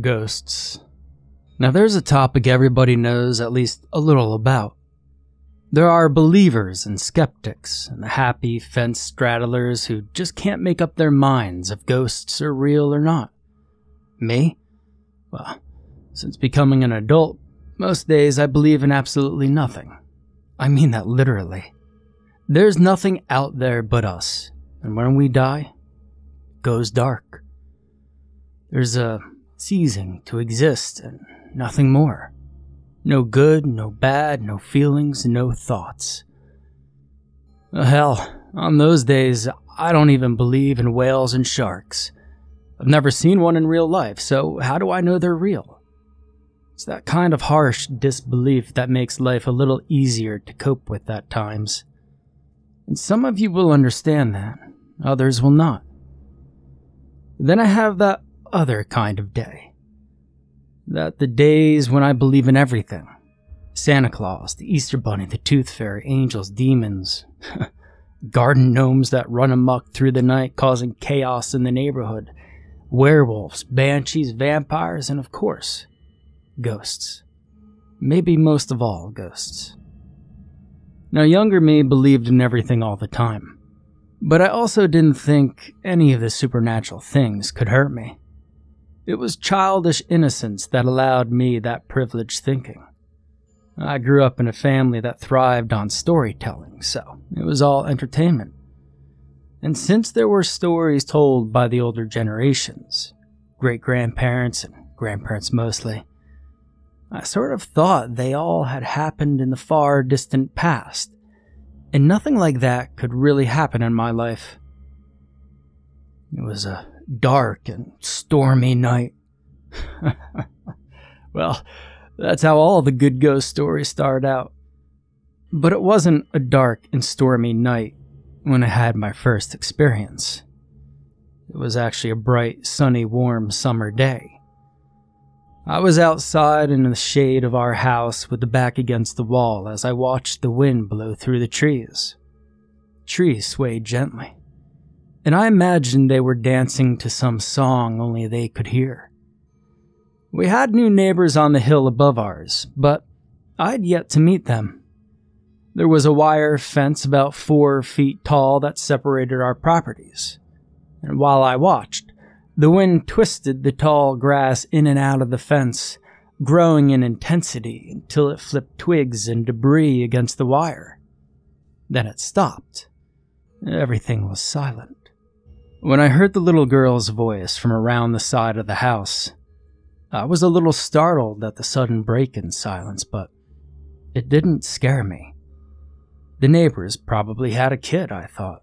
Ghosts. Now, there's a topic everybody knows at least a little about. There are believers and skeptics, and the happy fence straddlers who just can't make up their minds if ghosts are real or not. Me? Well, since becoming an adult, most days I believe in absolutely nothing. I mean that literally. There's nothing out there but us, and when we die, it goes dark. There's a ceasing to exist and nothing more. No good, no bad, no feelings, no thoughts. Hell, on those days, I don't even believe in whales and sharks. I've never seen one in real life, so how do I know they're real? It's that kind of harsh disbelief that makes life a little easier to cope with at times. And some of you will understand that, others will not. Then I have that other kind of day. That the days when I believe in everything Santa Claus, the Easter Bunny, the Tooth Fairy, angels, demons, garden gnomes that run amuck through the night causing chaos in the neighborhood, werewolves, banshees, vampires, and of course, ghosts. Maybe most of all, ghosts. Now, younger me believed in everything all the time, but I also didn't think any of the supernatural things could hurt me. It was childish innocence that allowed me that privileged thinking. I grew up in a family that thrived on storytelling, so it was all entertainment. And since there were stories told by the older generations, great grandparents and grandparents mostly, I sort of thought they all had happened in the far distant past, and nothing like that could really happen in my life. It was a dark and stormy night. well, that's how all the good ghost stories start out. But it wasn't a dark and stormy night when I had my first experience. It was actually a bright, sunny, warm summer day. I was outside in the shade of our house with the back against the wall as I watched the wind blow through the trees. Trees swayed gently and I imagined they were dancing to some song only they could hear. We had new neighbors on the hill above ours, but I'd yet to meet them. There was a wire fence about four feet tall that separated our properties, and while I watched, the wind twisted the tall grass in and out of the fence, growing in intensity until it flipped twigs and debris against the wire. Then it stopped. Everything was silent. When I heard the little girl's voice from around the side of the house, I was a little startled at the sudden break in silence, but it didn't scare me. The neighbors probably had a kid, I thought.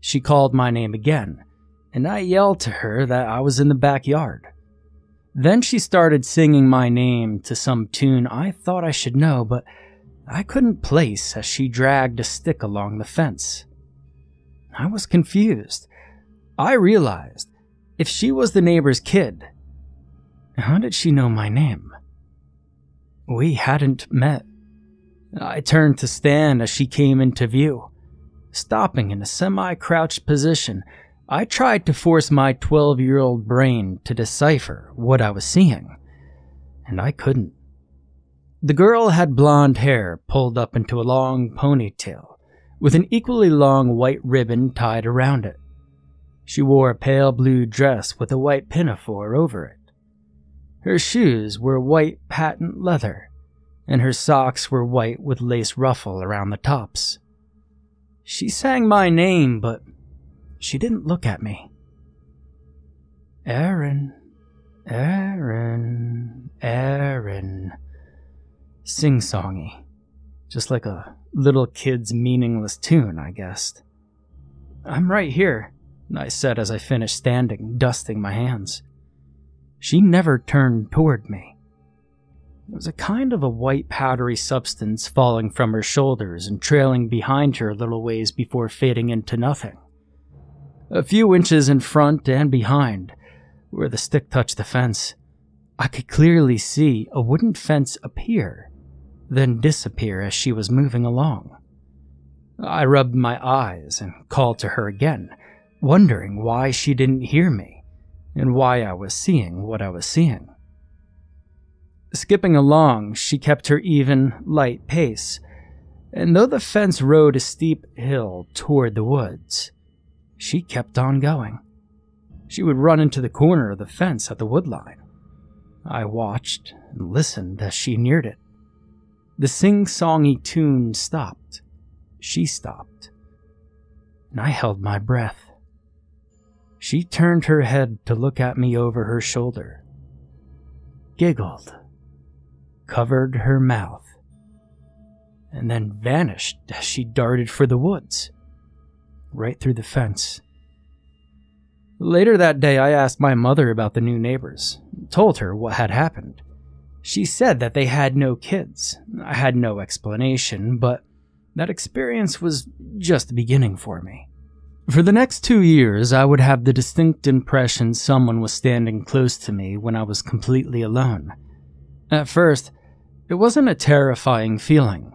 She called my name again, and I yelled to her that I was in the backyard. Then she started singing my name to some tune I thought I should know, but I couldn't place as she dragged a stick along the fence. I was confused. I realized if she was the neighbor's kid, how did she know my name? We hadn't met. I turned to stand as she came into view. Stopping in a semi crouched position, I tried to force my 12 year old brain to decipher what I was seeing, and I couldn't. The girl had blonde hair pulled up into a long ponytail, with an equally long white ribbon tied around it. She wore a pale blue dress with a white pinafore over it. Her shoes were white patent leather, and her socks were white with lace ruffle around the tops. She sang my name, but she didn't look at me. Aaron, Aaron, Aaron. Sing songy. Just like a little kid's meaningless tune, I guessed. I'm right here, I said as I finished standing, dusting my hands. She never turned toward me. There was a kind of a white powdery substance falling from her shoulders and trailing behind her a little ways before fading into nothing. A few inches in front and behind, where the stick touched the fence, I could clearly see a wooden fence appear, then disappear as she was moving along. I rubbed my eyes and called to her again, wondering why she didn't hear me, and why I was seeing what I was seeing. Skipping along, she kept her even, light pace, and though the fence rode a steep hill toward the woods, she kept on going. She would run into the corner of the fence at the woodline. I watched and listened as she neared it. The sing songy tune stopped. She stopped. And I held my breath. She turned her head to look at me over her shoulder, giggled, covered her mouth, and then vanished as she darted for the woods, right through the fence. Later that day, I asked my mother about the new neighbors, told her what had happened. She said that they had no kids. I had no explanation, but that experience was just the beginning for me. For the next two years, I would have the distinct impression someone was standing close to me when I was completely alone. At first, it wasn't a terrifying feeling,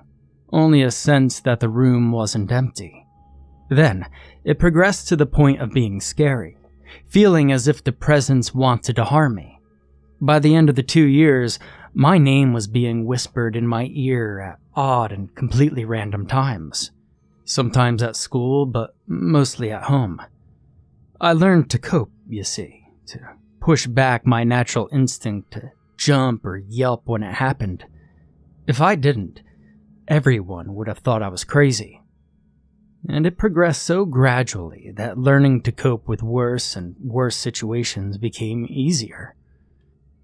only a sense that the room wasn't empty. Then, it progressed to the point of being scary, feeling as if the presence wanted to harm me. By the end of the two years, my name was being whispered in my ear at odd and completely random times sometimes at school, but mostly at home. I learned to cope, you see, to push back my natural instinct to jump or yelp when it happened. If I didn't, everyone would have thought I was crazy. And it progressed so gradually that learning to cope with worse and worse situations became easier.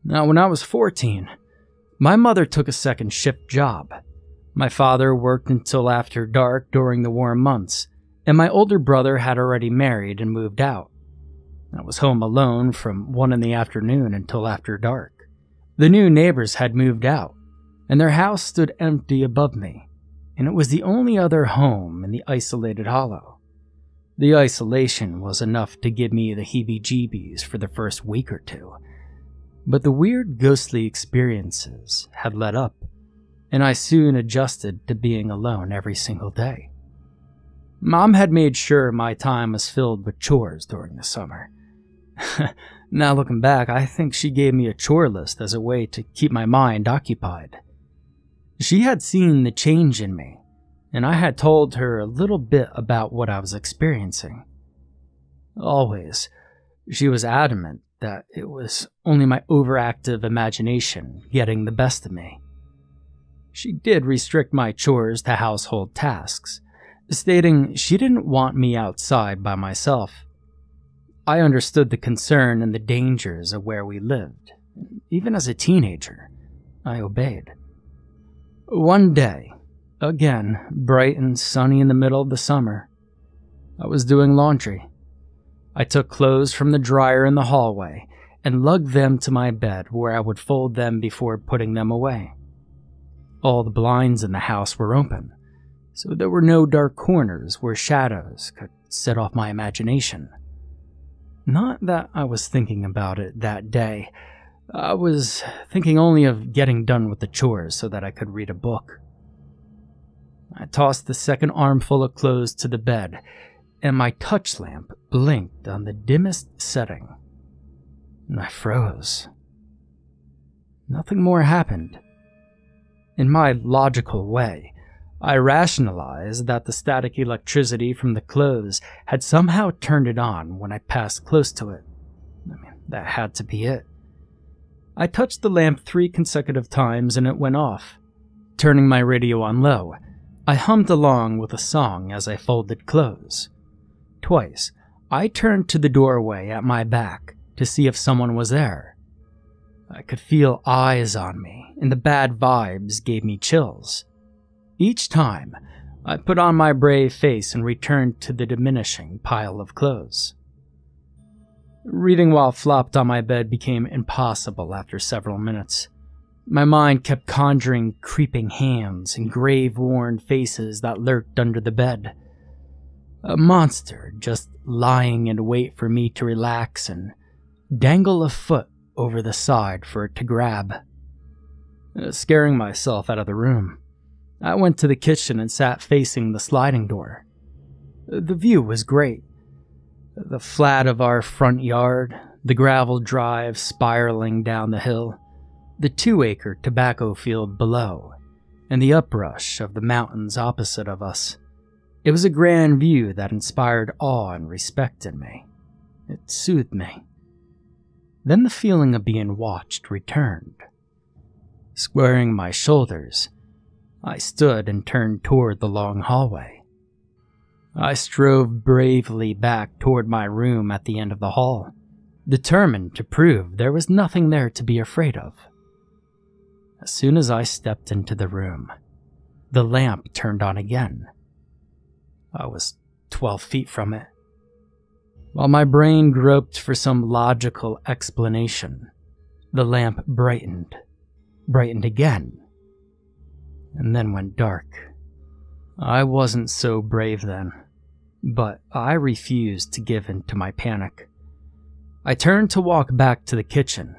Now, when I was 14, my mother took a second shift job my father worked until after dark during the warm months, and my older brother had already married and moved out. I was home alone from 1 in the afternoon until after dark. The new neighbors had moved out, and their house stood empty above me, and it was the only other home in the isolated hollow. The isolation was enough to give me the heebie jeebies for the first week or two, but the weird ghostly experiences had let up and I soon adjusted to being alone every single day. Mom had made sure my time was filled with chores during the summer. now looking back, I think she gave me a chore list as a way to keep my mind occupied. She had seen the change in me, and I had told her a little bit about what I was experiencing. Always, she was adamant that it was only my overactive imagination getting the best of me. She did restrict my chores to household tasks, stating she didn't want me outside by myself. I understood the concern and the dangers of where we lived. Even as a teenager, I obeyed. One day, again, bright and sunny in the middle of the summer, I was doing laundry. I took clothes from the dryer in the hallway and lugged them to my bed where I would fold them before putting them away. All the blinds in the house were open, so there were no dark corners where shadows could set off my imagination. Not that I was thinking about it that day. I was thinking only of getting done with the chores so that I could read a book. I tossed the second armful of clothes to the bed, and my touch lamp blinked on the dimmest setting. And I froze. Nothing more happened. In my logical way, I rationalized that the static electricity from the clothes had somehow turned it on when I passed close to it. I mean, that had to be it. I touched the lamp three consecutive times and it went off. Turning my radio on low, I hummed along with a song as I folded clothes. Twice, I turned to the doorway at my back to see if someone was there. I could feel eyes on me, and the bad vibes gave me chills. Each time, I put on my brave face and returned to the diminishing pile of clothes. Reading while flopped on my bed became impossible after several minutes. My mind kept conjuring creeping hands and grave worn faces that lurked under the bed. A monster just lying in wait for me to relax and dangle a foot over the side for it to grab. Uh, scaring myself out of the room, I went to the kitchen and sat facing the sliding door. The view was great. The flat of our front yard, the gravel drive spiraling down the hill, the two acre tobacco field below, and the uprush of the mountains opposite of us. It was a grand view that inspired awe and respect in me. It soothed me. Then the feeling of being watched returned. Squaring my shoulders, I stood and turned toward the long hallway. I strove bravely back toward my room at the end of the hall, determined to prove there was nothing there to be afraid of. As soon as I stepped into the room, the lamp turned on again. I was 12 feet from it. While my brain groped for some logical explanation, the lamp brightened, brightened again, and then went dark. I wasn't so brave then, but I refused to give in to my panic. I turned to walk back to the kitchen,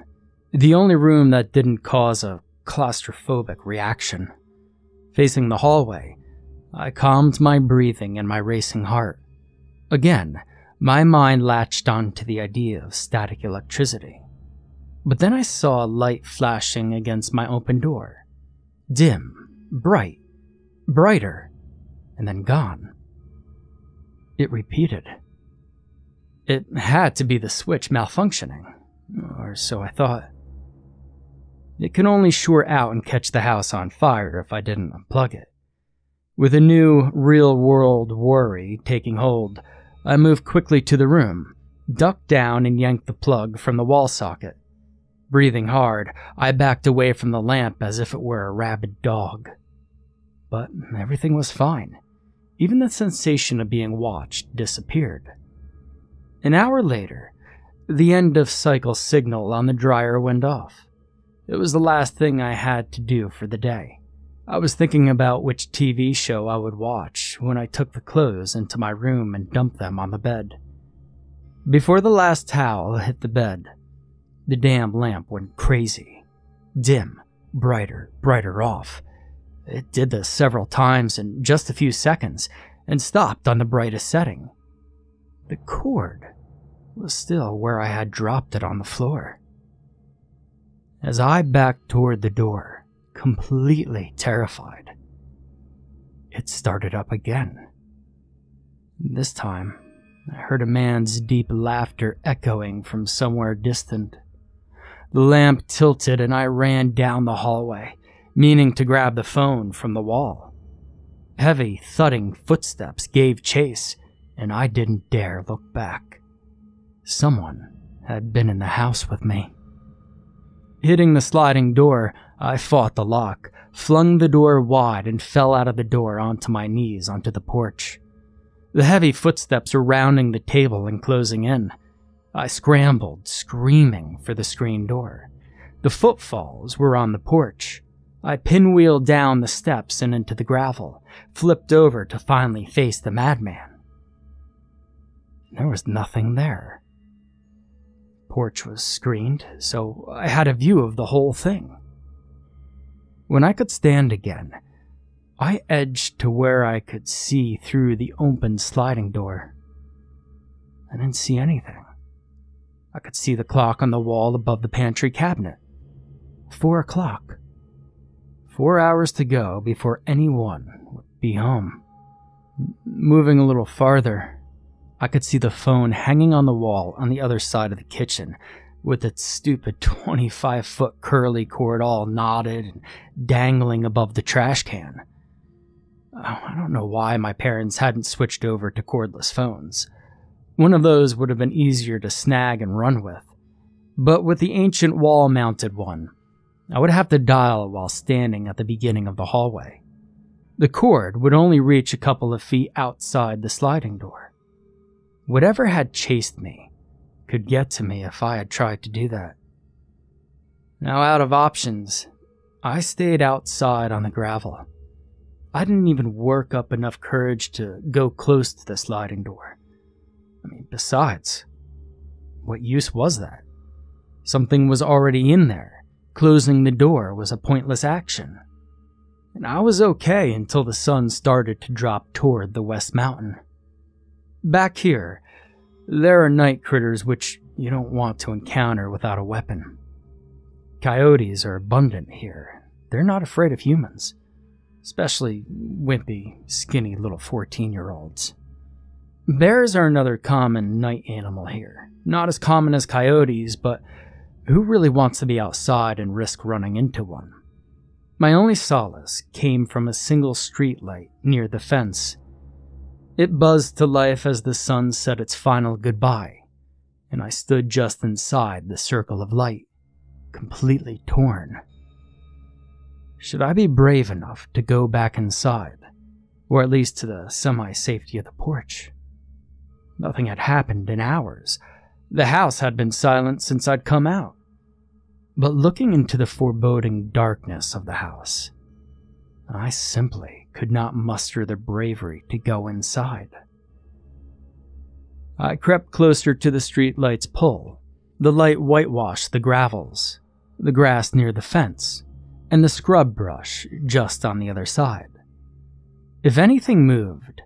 the only room that didn't cause a claustrophobic reaction. Facing the hallway, I calmed my breathing and my racing heart. Again, my mind latched onto the idea of static electricity. But then I saw a light flashing against my open door. Dim, bright, brighter, and then gone. It repeated. It had to be the switch malfunctioning, or so I thought. It could only short out and catch the house on fire if I didn't unplug it. With a new, real world worry taking hold, I moved quickly to the room, ducked down, and yanked the plug from the wall socket. Breathing hard, I backed away from the lamp as if it were a rabid dog. But everything was fine. Even the sensation of being watched disappeared. An hour later, the end of cycle signal on the dryer went off. It was the last thing I had to do for the day. I was thinking about which TV show I would watch when I took the clothes into my room and dumped them on the bed. Before the last towel hit the bed, the damn lamp went crazy. Dim, brighter, brighter off. It did this several times in just a few seconds and stopped on the brightest setting. The cord was still where I had dropped it on the floor. As I backed toward the door, completely terrified. It started up again. This time, I heard a man's deep laughter echoing from somewhere distant. The lamp tilted and I ran down the hallway, meaning to grab the phone from the wall. Heavy, thudding footsteps gave chase, and I didn't dare look back. Someone had been in the house with me. Hitting the sliding door, I fought the lock, flung the door wide, and fell out of the door onto my knees onto the porch. The heavy footsteps were rounding the table and closing in. I scrambled, screaming for the screen door. The footfalls were on the porch. I pinwheeled down the steps and into the gravel, flipped over to finally face the madman. There was nothing there. Porch was screened, so I had a view of the whole thing. When I could stand again, I edged to where I could see through the open sliding door. I didn't see anything. I could see the clock on the wall above the pantry cabinet. Four o'clock. Four hours to go before anyone would be home. Moving a little farther, I could see the phone hanging on the wall on the other side of the kitchen, with its stupid 25 foot curly cord all knotted and dangling above the trash can. Oh, I don't know why my parents hadn't switched over to cordless phones. One of those would have been easier to snag and run with. But with the ancient wall mounted one, I would have to dial while standing at the beginning of the hallway. The cord would only reach a couple of feet outside the sliding door. Whatever had chased me could get to me if I had tried to do that. Now, out of options, I stayed outside on the gravel. I didn't even work up enough courage to go close to the sliding door. I mean, besides, what use was that? Something was already in there. Closing the door was a pointless action. And I was okay until the sun started to drop toward the west mountain. Back here, there are night critters which you don't want to encounter without a weapon. Coyotes are abundant here. They're not afraid of humans, especially wimpy, skinny little 14 year olds. Bears are another common night animal here. Not as common as coyotes, but who really wants to be outside and risk running into one? My only solace came from a single street light near the fence. It buzzed to life as the sun said its final goodbye, and I stood just inside the circle of light, completely torn. Should I be brave enough to go back inside, or at least to the semi safety of the porch? Nothing had happened in hours. The house had been silent since I'd come out. But looking into the foreboding darkness of the house, I simply could not muster the bravery to go inside. I crept closer to the streetlight's pull. The light whitewashed the gravels, the grass near the fence, and the scrub brush just on the other side. If anything moved,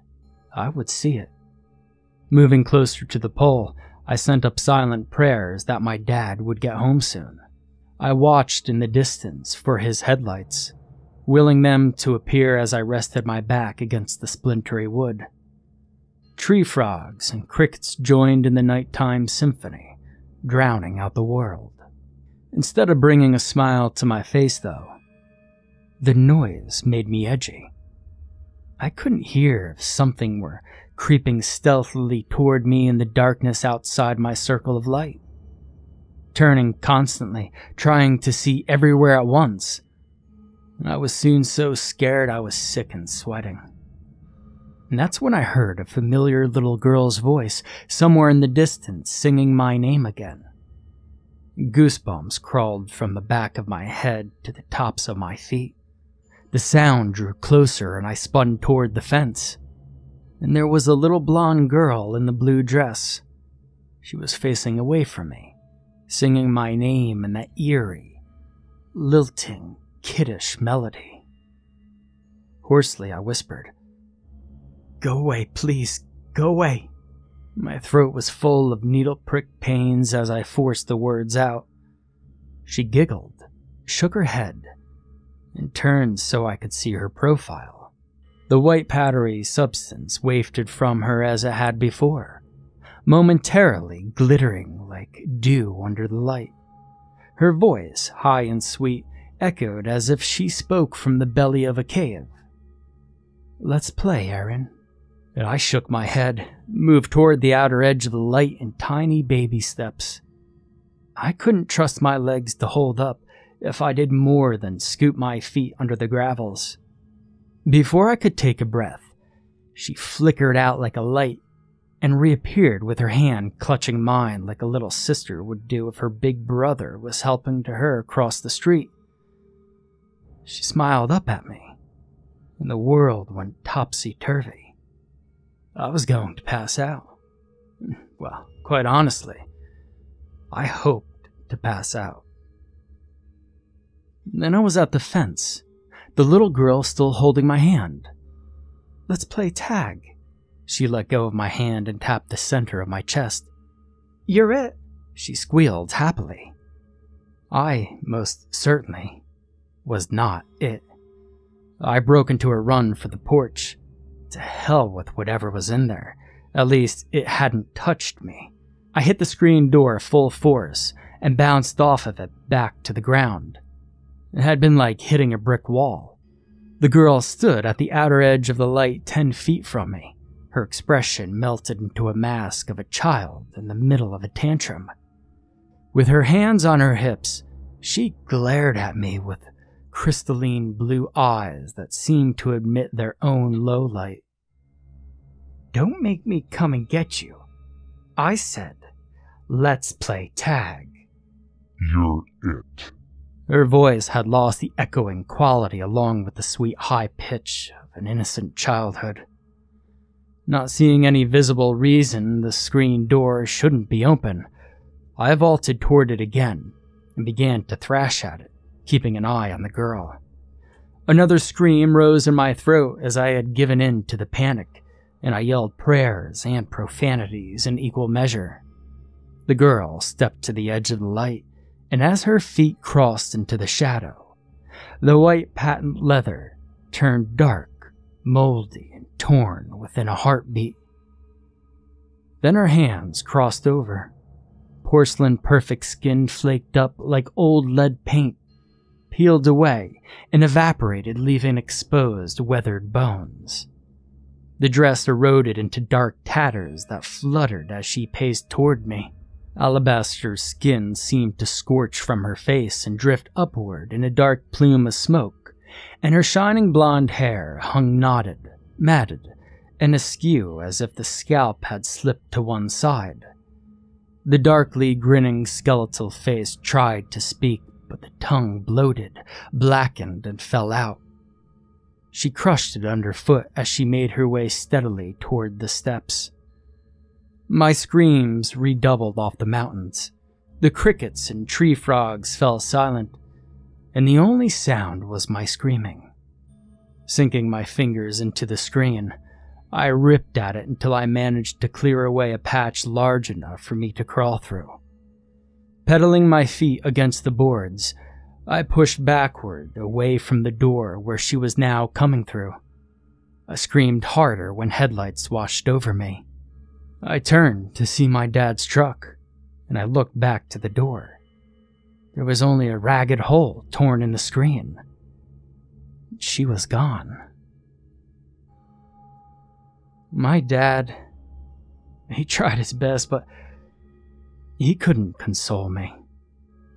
I would see it. Moving closer to the pole, I sent up silent prayers that my dad would get home soon. I watched in the distance for his headlights, willing them to appear as I rested my back against the splintery wood. Tree frogs and crickets joined in the nighttime symphony, drowning out the world. Instead of bringing a smile to my face, though, the noise made me edgy. I couldn't hear if something were creeping stealthily toward me in the darkness outside my circle of light. Turning constantly, trying to see everywhere at once. I was soon so scared I was sick and sweating. And that's when I heard a familiar little girl's voice somewhere in the distance singing my name again. Goosebumps crawled from the back of my head to the tops of my feet. The sound drew closer and I spun toward the fence and there was a little blonde girl in the blue dress. She was facing away from me, singing my name in that eerie, lilting, kiddish melody. Hoarsely, I whispered, Go away, please, go away. My throat was full of needle prick pains as I forced the words out. She giggled, shook her head, and turned so I could see her profile. The white powdery substance wafted from her as it had before, momentarily glittering like dew under the light. Her voice, high and sweet, echoed as if she spoke from the belly of a cave. Let's play, Aaron. And I shook my head, moved toward the outer edge of the light in tiny baby steps. I couldn't trust my legs to hold up if I did more than scoop my feet under the gravels. Before I could take a breath, she flickered out like a light and reappeared with her hand clutching mine like a little sister would do if her big brother was helping to her across the street. She smiled up at me, and the world went topsy turvy. I was going to pass out. Well, quite honestly, I hoped to pass out. Then I was at the fence the little girl still holding my hand. Let's play tag. She let go of my hand and tapped the center of my chest. You're it, she squealed happily. I, most certainly, was not it. I broke into a run for the porch. To hell with whatever was in there. At least, it hadn't touched me. I hit the screen door full force and bounced off of it back to the ground. It had been like hitting a brick wall. The girl stood at the outer edge of the light ten feet from me. Her expression melted into a mask of a child in the middle of a tantrum. With her hands on her hips, she glared at me with crystalline blue eyes that seemed to emit their own low light. Don't make me come and get you. I said, let's play tag. You're it. Her voice had lost the echoing quality along with the sweet high pitch of an innocent childhood. Not seeing any visible reason the screen door shouldn't be open, I vaulted toward it again and began to thrash at it, keeping an eye on the girl. Another scream rose in my throat as I had given in to the panic, and I yelled prayers and profanities in equal measure. The girl stepped to the edge of the light, and as her feet crossed into the shadow, the white patent leather turned dark, moldy, and torn within a heartbeat. Then her hands crossed over. Porcelain perfect skin flaked up like old lead paint, peeled away, and evaporated, leaving exposed, weathered bones. The dress eroded into dark tatters that fluttered as she paced toward me. Alabaster's skin seemed to scorch from her face and drift upward in a dark plume of smoke, and her shining blonde hair hung knotted, matted, and askew as if the scalp had slipped to one side. The darkly grinning skeletal face tried to speak, but the tongue bloated, blackened, and fell out. She crushed it underfoot as she made her way steadily toward the steps. My screams redoubled off the mountains. The crickets and tree frogs fell silent, and the only sound was my screaming. Sinking my fingers into the screen, I ripped at it until I managed to clear away a patch large enough for me to crawl through. Pedaling my feet against the boards, I pushed backward away from the door where she was now coming through. I screamed harder when headlights washed over me. I turned to see my dad's truck, and I looked back to the door. There was only a ragged hole torn in the screen. She was gone. My dad, he tried his best, but he couldn't console me.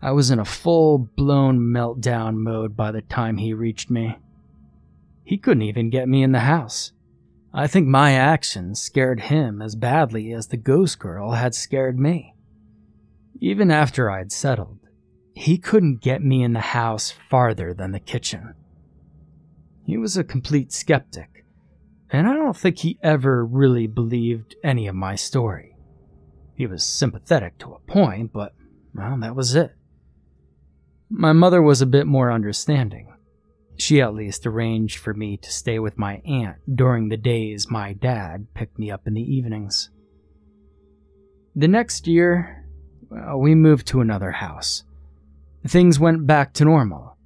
I was in a full blown meltdown mode by the time he reached me. He couldn't even get me in the house. I think my actions scared him as badly as the ghost girl had scared me. Even after I'd settled, he couldn't get me in the house farther than the kitchen. He was a complete skeptic, and I don't think he ever really believed any of my story. He was sympathetic to a point, but, well, that was it. My mother was a bit more understanding. She at least arranged for me to stay with my aunt during the days my dad picked me up in the evenings. The next year, we moved to another house. Things went back to normal.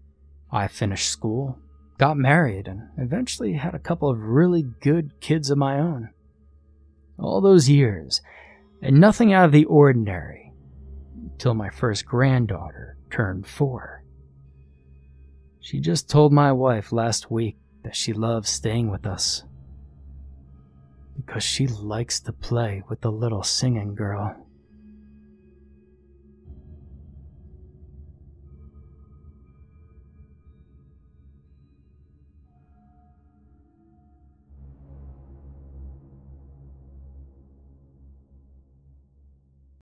I finished school, got married, and eventually had a couple of really good kids of my own. All those years, and nothing out of the ordinary, till my first granddaughter turned four. She just told my wife last week that she loves staying with us because she likes to play with the little singing girl.